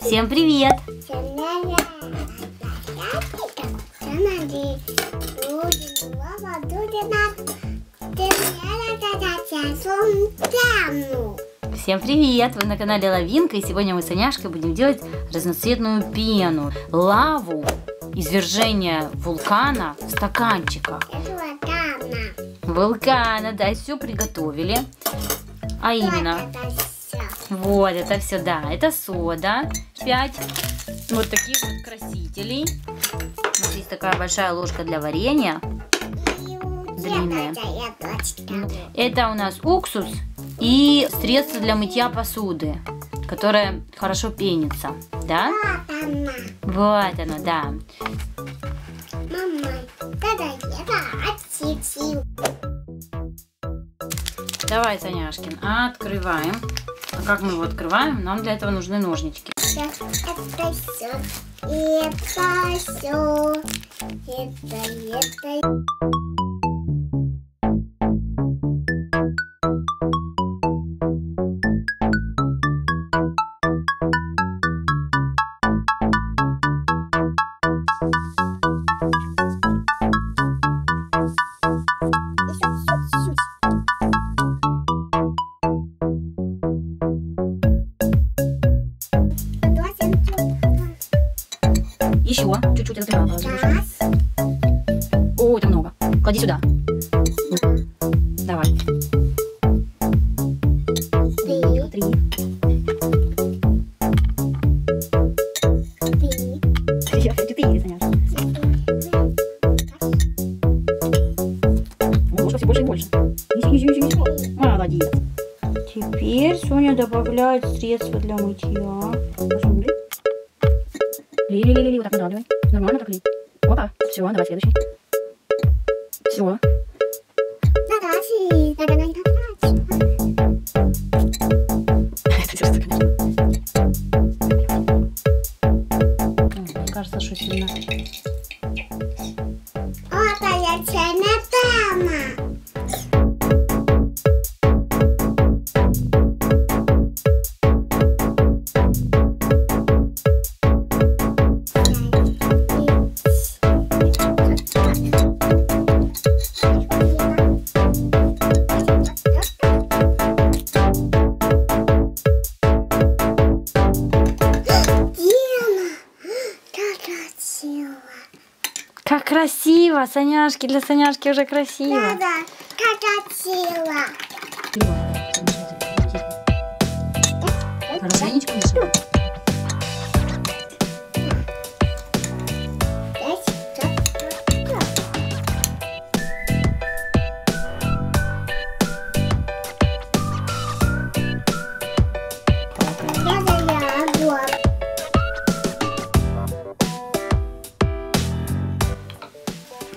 Всем привет! Всем привет! Вы на канале Лавинка и сегодня мы с Аняшкой будем делать разноцветную пену, лаву, извержение вулкана в стаканчиках. Вулкана, да, все приготовили. А именно, вот это все, да, это сода, 5 вот таких вот красителей. Вот здесь такая большая ложка для варенья, длинная. Это у нас уксус и средство для мытья посуды, которое хорошо пенится, да? Вот оно, да. Давай, Саняшкин, открываем. А как мы его открываем? Нам для этого нужны ножнички. Это все, это все, это, это. Еще чуть-чуть это надо О, это много. Клади сюда. Давай. Три. Три. Больше и больше. Неси, неси, неси. Молодец. Теперь Соня добавляет средства для мытья. Ли, ли, ли, ли, ли, вот так надавливай. Нормально так ли. Опа, все, давай следующий. Все. Мне кажется, что сильно. Как красиво, Саняшки, для Саняшки уже красиво. Да, как красиво.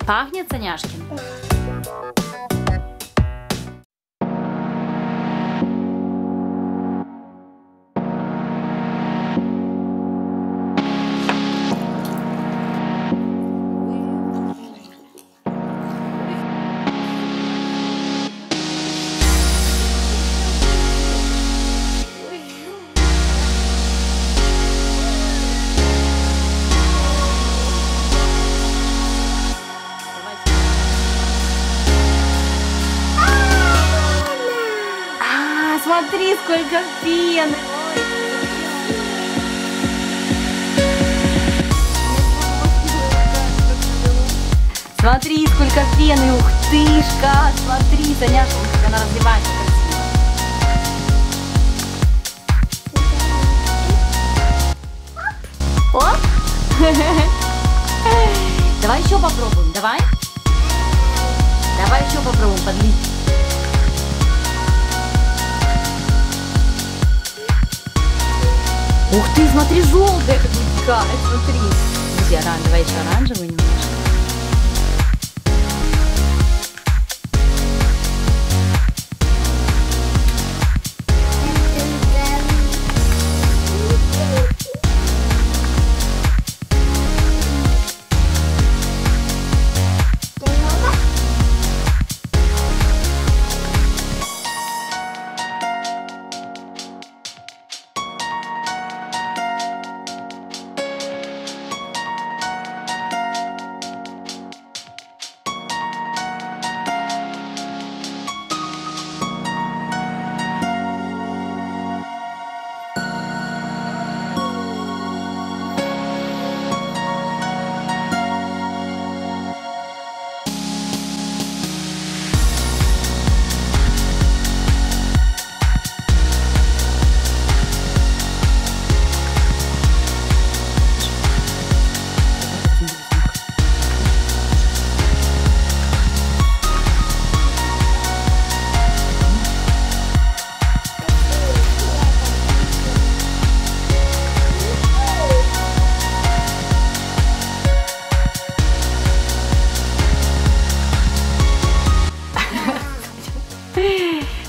pachnie ceniaszkiem. Смотри, сколько пены. Смотри, сколько пены, ух тышка, смотри, Саняшка, как она разливается красиво. Оп! Давай еще попробуем, давай? Давай еще попробуем подлить. Смотри, как вытекает, смотри. Где оранжевая, еще оранжевый немножко.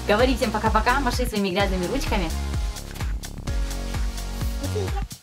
Говори всем пока-пока, маши своими грязными ручками. А?